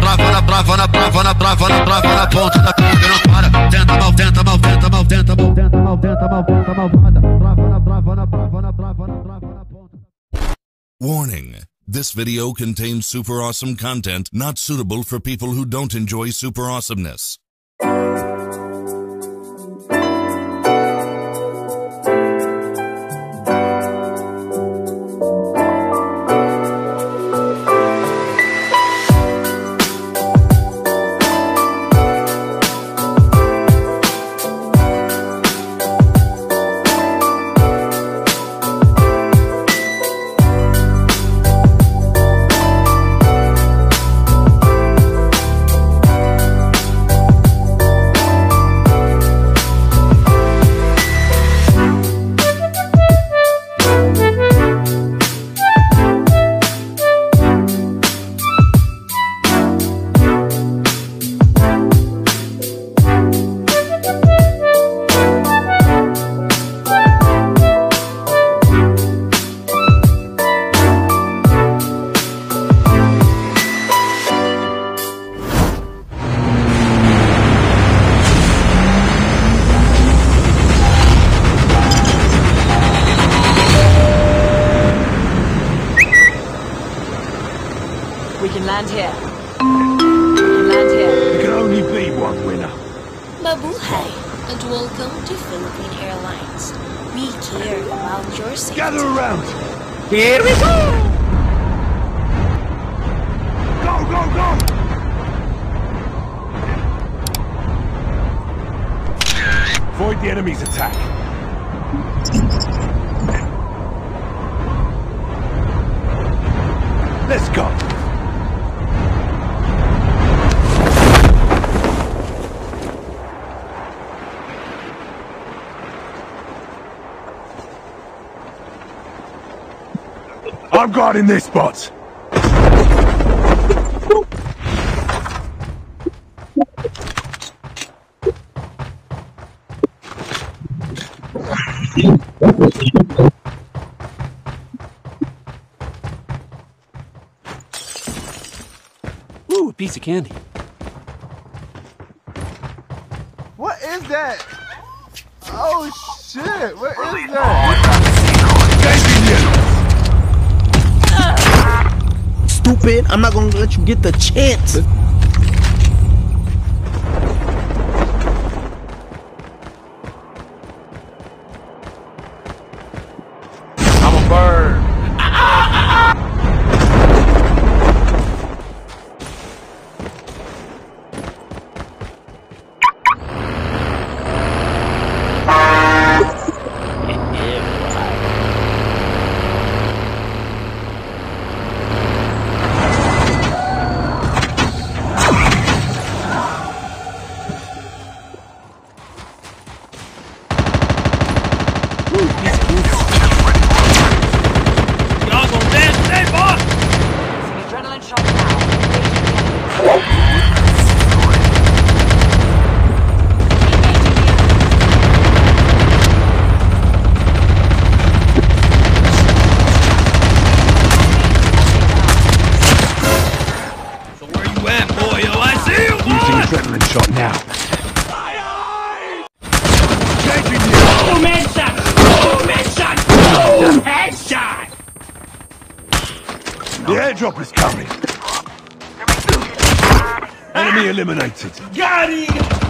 Brava na, brava na, brava na, brava na, brava na ponta da não para. Tenta. Brava na, brava na, brava na, brava na, brava na ponta. Warning. This video contains super awesome content not suitable for people who don't enjoy super awesomeness. Land here. We can land here. There can only be one winner. Mabuhay and welcome to Philippine Airlines. We care about your safety. Gather around. Here we go! Go, go, go! Avoid the enemy's attack. Let's go. I'm guarding this spot. Ooh, a piece of candy. What is that? Oh shit! What is that? Stupid! I'm not gonna let you get the chance. Airdrop is coming. Enemy eliminated. Got!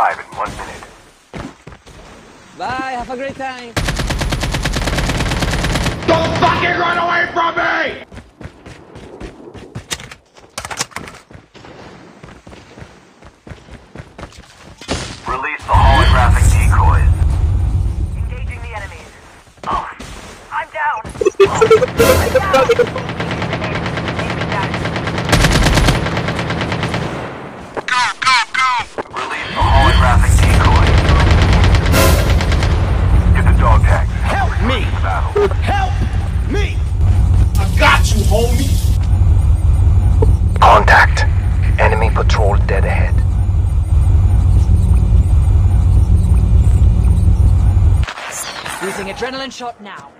arrive in one minute. Bye, have a great time. Don't fucking run away from me! Release the holographic decoys. Engaging the enemies. Oh, I'm down. adrenaline shot now.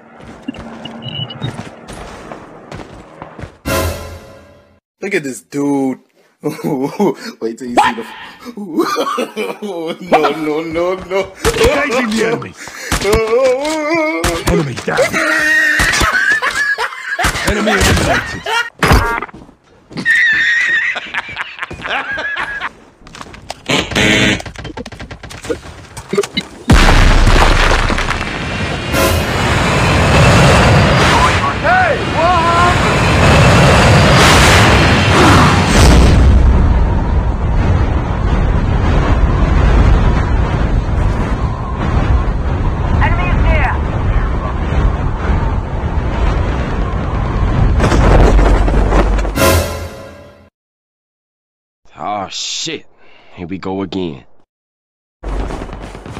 Look at this dude. Wait till you see the. no, no, no, no. Engaging the enemy. Enemy down. Enemy eliminated. Shit. Here we go again.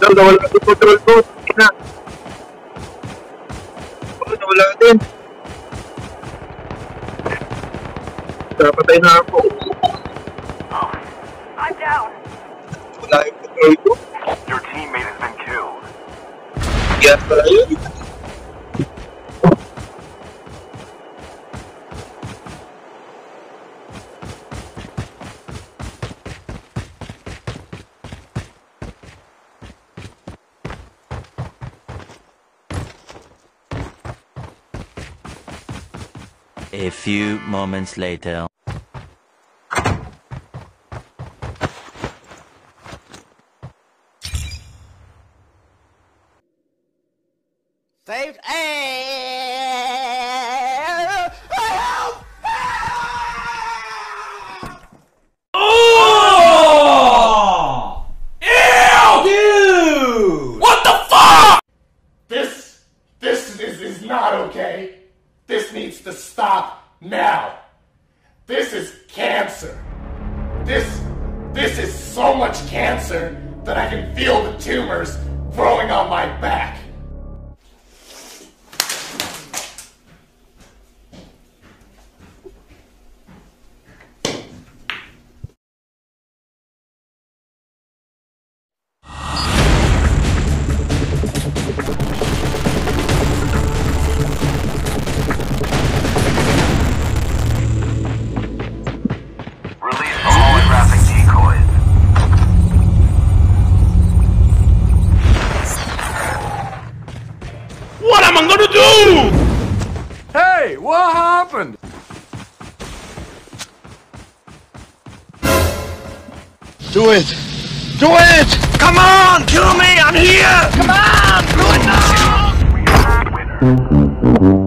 Nawala ka sa control ko. Na. Oh, nawala ka din. Napatay na ako. I'm down. Wala yung control ko. Your teammate has been killed. Yes, pala yun. A few moments later. Saved. Hey! Help! Oh! Ew! Dude! What the fuck? This, this is, is not okay. This needs to stop now. This is cancer. This, this is so much cancer that I can feel the tumors growing on my back. Do it! Do it! Come on, kill me! I'm here! Come on, do it now!